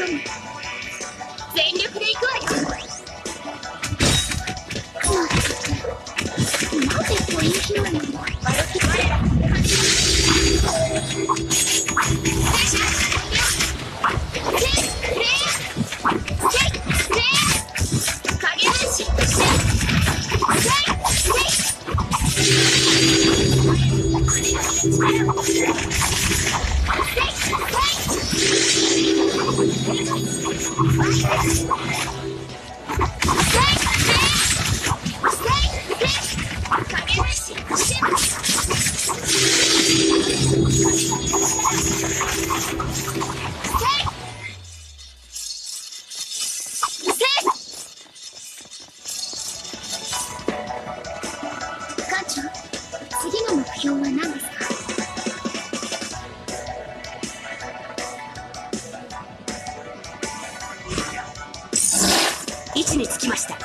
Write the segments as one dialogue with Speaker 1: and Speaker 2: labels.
Speaker 1: 全力で行くわよ。なぜこういう日なの次は何ですか？
Speaker 2: 位置につきました。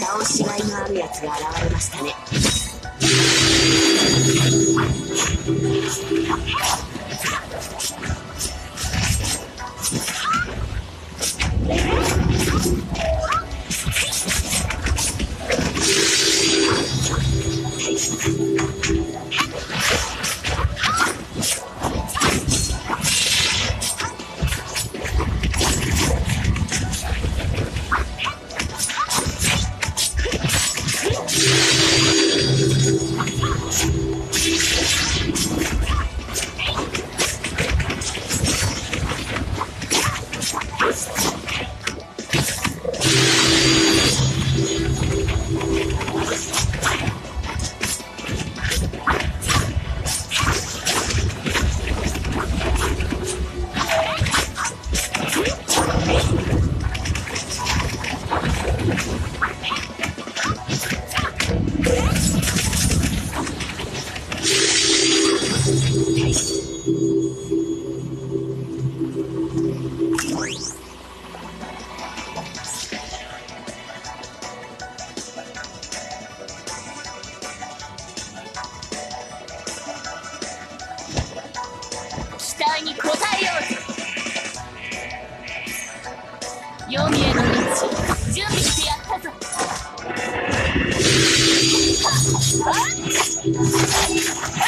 Speaker 2: 倒しがいのあるやつが現れましたね。期待に答えよう。ぞ黄泉への道準備してやったぞ。敵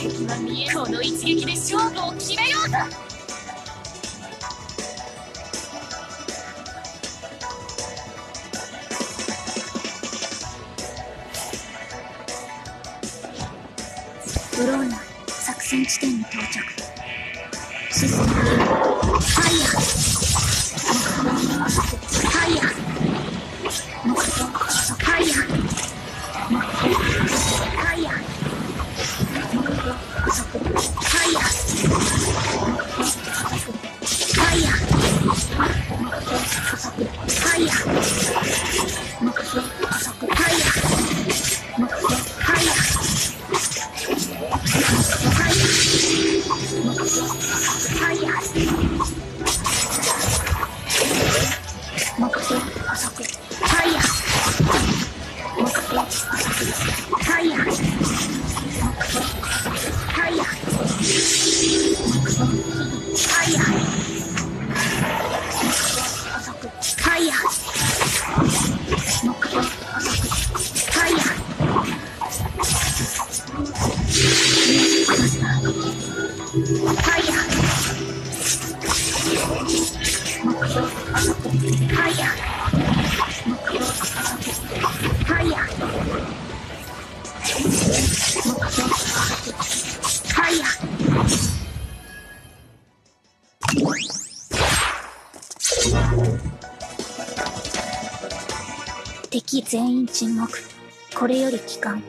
Speaker 2: 敵は見えこの一撃で勝負を決めようと
Speaker 1: ブローナ作戦地点に到着。システムファイヤーファイヤー Fire! Fire! 敵全員沈黙。これより帰還。